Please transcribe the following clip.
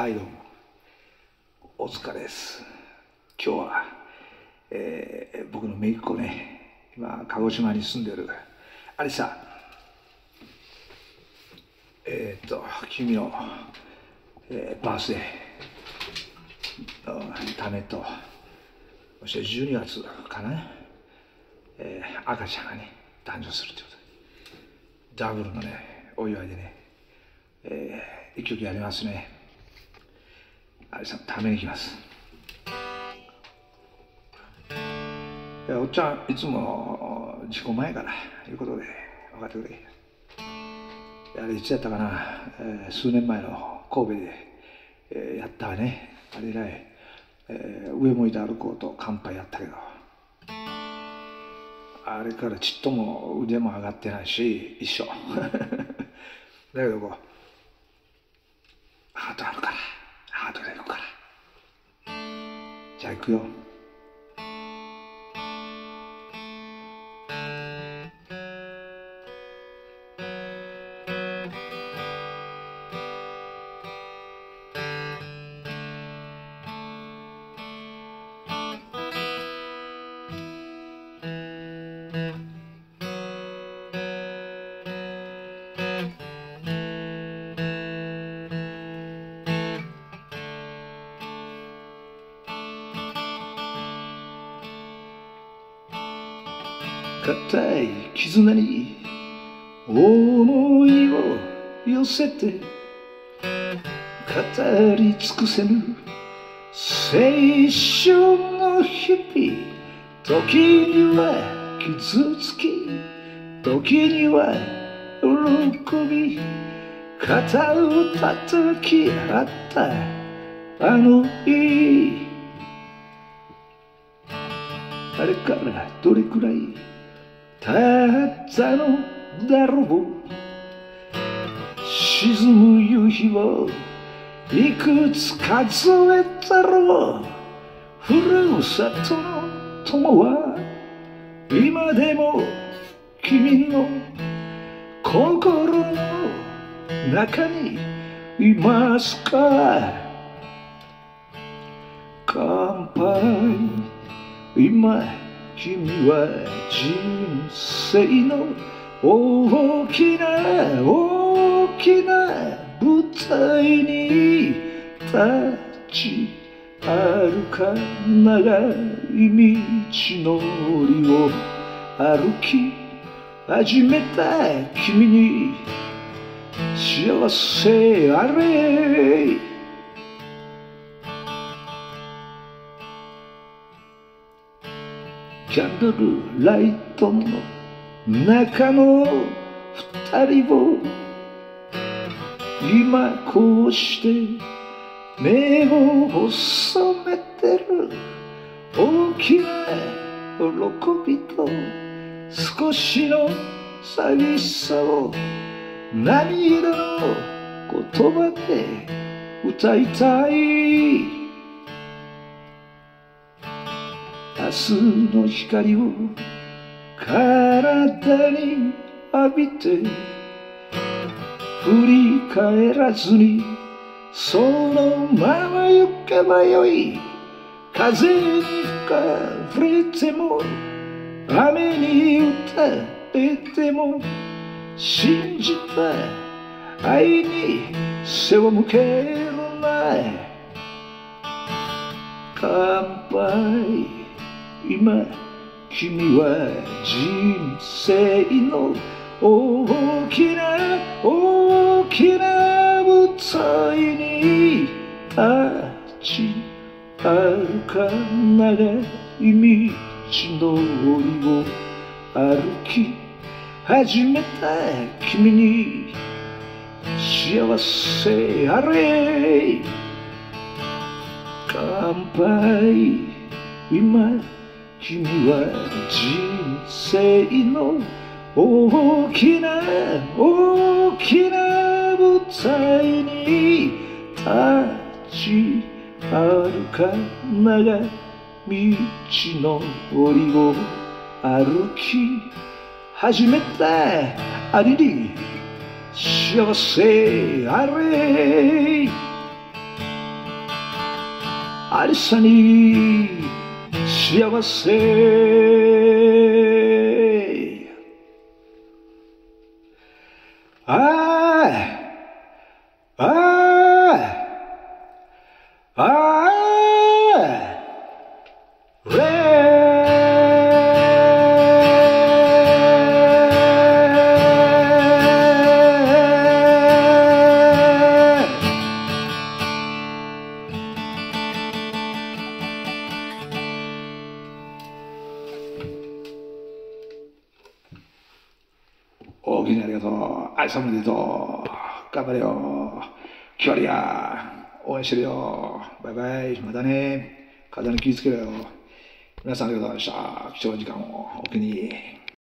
はいどうも。お疲れです。今日は、えー、僕の姪っ子ね。今鹿児島に住んでる。あれさえー、っと君の、えー、バースデー。のためとそして12月かな、えー、赤ちゃんがね誕生するということで。ダブルのねお祝いでね、えー、一曲やりますね。あれさんためにきます。いやおっちゃんいつも自己前からいうことで分かってくれ。あれいつやったかな、えー、数年前の神戸で、えー、やったわね。あれ以来、えー、上向いて歩こうと乾杯やったけど。あれからちっとも腕も上がってないし一緒。だけどこうハートあるから。ハートでいくから。じゃあ行くよ。固い絆に思いを寄せて語り尽くせぬ青春の日々時には傷つき時には喜び肩を叩き合ったあの日あれからどれくらいたったのだろう。沈む夕日をいくつ数えたろう。ふるさとの友は今でも君の心の中にいますか。乾杯。今君は人生の大きな大きな舞台に立ち歩か長い道のりを歩き始めた君に幸せあれ。キャンドルライトの中の二人を今こうして目を細めてる。大きな喜びと少しの寂しさを涙の言葉で歌いたい明日の光を体に浴びて振り返らずにそのまま行けばよい風に吹かれても雨に打たれても信じた愛に背を向けるな乾杯今君は人生の大きな大きな舞台に立ち歩か長い道のりを歩き始めた君に幸せあれ乾杯今君は人生の大きな大きな舞台に立ち歩か長道のりを歩き始めたありに幸せあれありさに幸せあおきにありがとう。愛さんおめでとう。頑張れよ。決まりや。応援してるよ。バイバイ。またね。体に気をつけろよ。皆さんありがとうございました。貴重な時間をお気に。